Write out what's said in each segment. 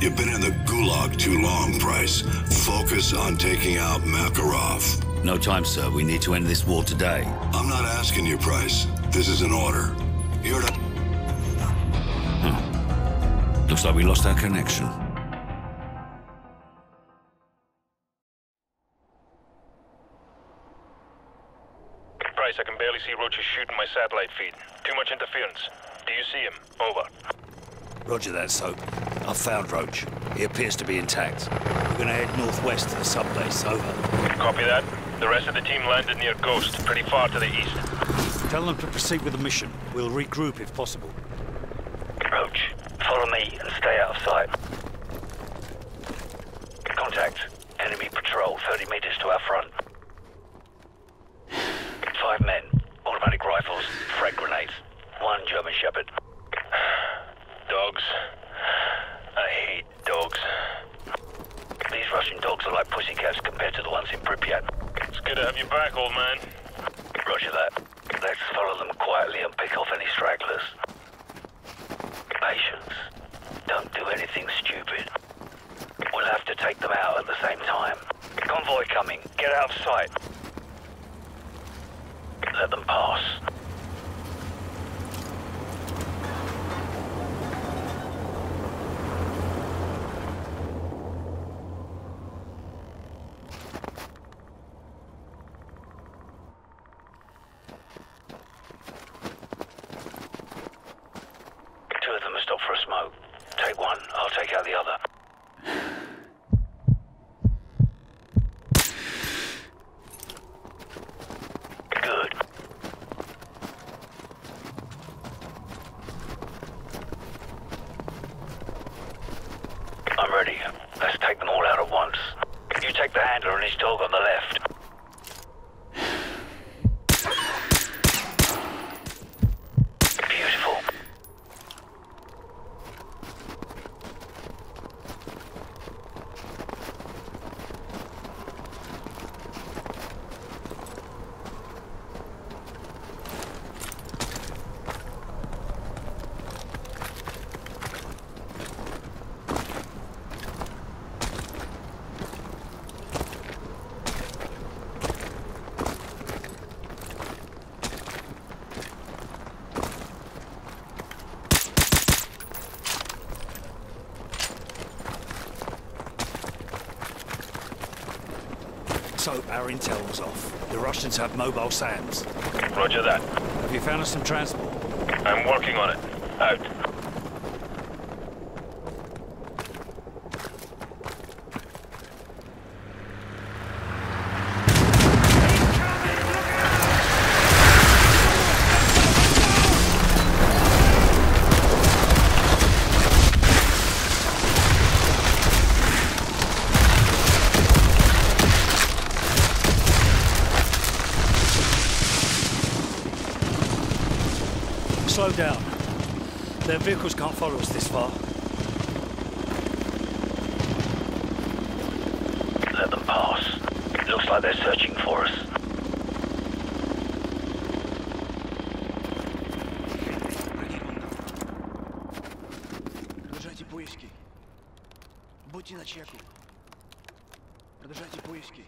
You've been in the gulag too long, Price. Focus on taking out Makarov. No time, sir. We need to end this war today. I'm not asking you, Price. This is an order. You're to... Hmm. Looks like we lost our connection. Price, I can barely see Roach shooting my satellite feed. Too much interference. Do you see him? Over. Roger that, Soap. I've found Roach. He appears to be intact. We're gonna head northwest to the subbase. Over. Copy that. The rest of the team landed near Ghost, pretty far to the east. Tell them to proceed with the mission. We'll regroup if possible. Roach, follow me and stay out of sight. Contact. Enemy patrol 30 meters to our front. Five men, back, old man. Roger that. Let's follow them quietly and pick off any stragglers. Patience. Don't do anything stupid. We'll have to take them out at the same time. Convoy coming. Get out of sight. Let them pass. Two of them are stopped for a smoke. Take one, I'll take out the other. Good. I'm ready. Let's take them all out at once. You take the handler and his dog on the left. Beautiful. Soap, our intel was off. The Russians have mobile SAMs. Roger that. Have you found us some transport? I'm working on it. Out. Slow down. Their vehicles can't follow us this far. Let them pass. Looks like they're searching for us. Продолжайте поиски. Будьте на чеку. Продолжайте поиски.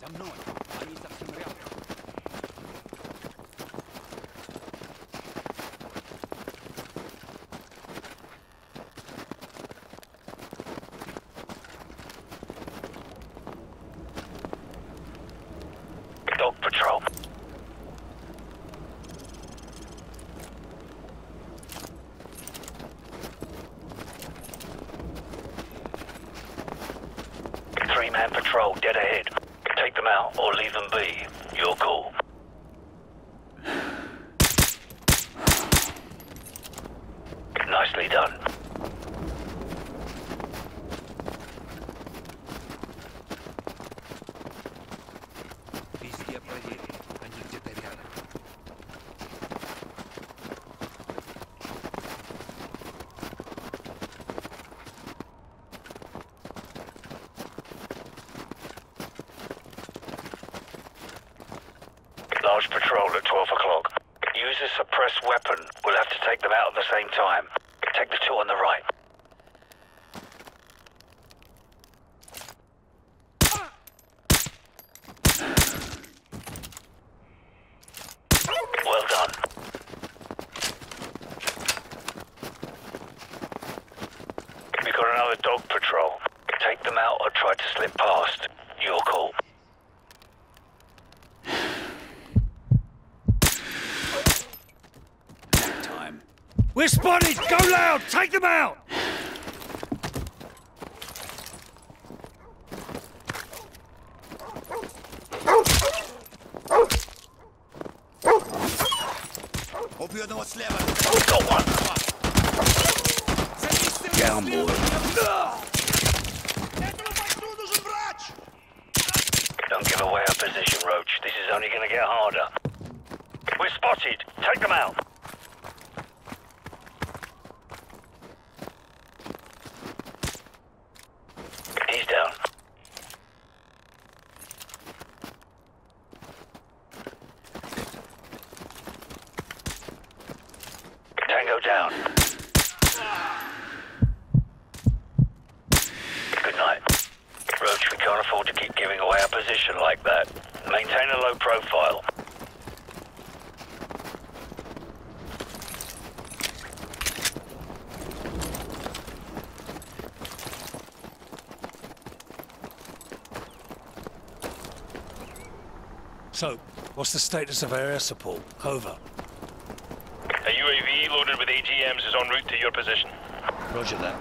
За мной. Они совсем рядом. Patrol dead ahead. Take them out or leave them be. Your call. Nicely done. Patrol at 12 o'clock. Use a suppressed weapon. We'll have to take them out at the same time. Take the two on the right. Well done. We've got another dog patrol. Take them out or try to slip past. Your call. Time. We're spotted! Go loud! Take them out! Hope you know what's left. Go on! Down, boy. Don't give away our position, Roach. This is only gonna get harder. We're spotted. Take them out. So, what's the status of our air support? Over. A UAV loaded with AGMs is en route to your position. Roger that.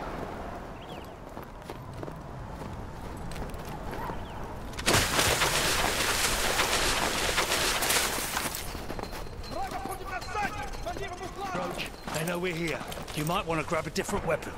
Roach, they know we're here. You might want to grab a different weapon.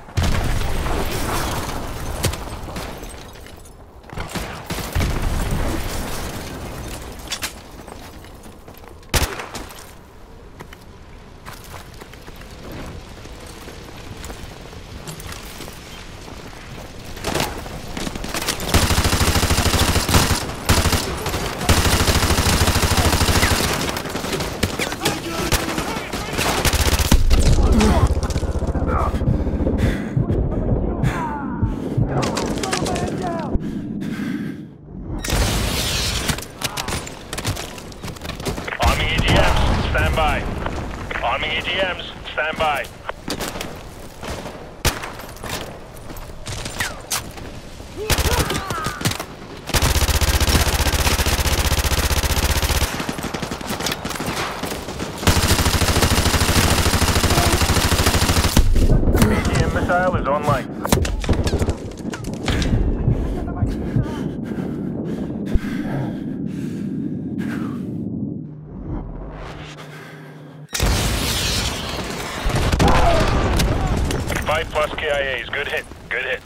Five plus KIAs. Good hit. Good hit.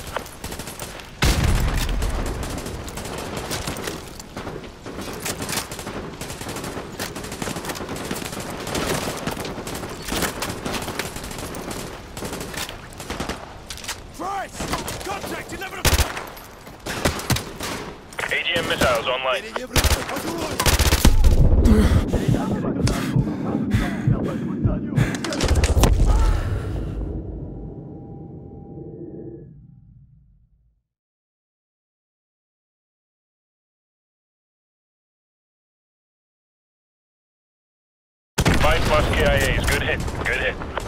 Price! Contact! 11 AGM missiles online. Plus KIAs, good hit, good hit.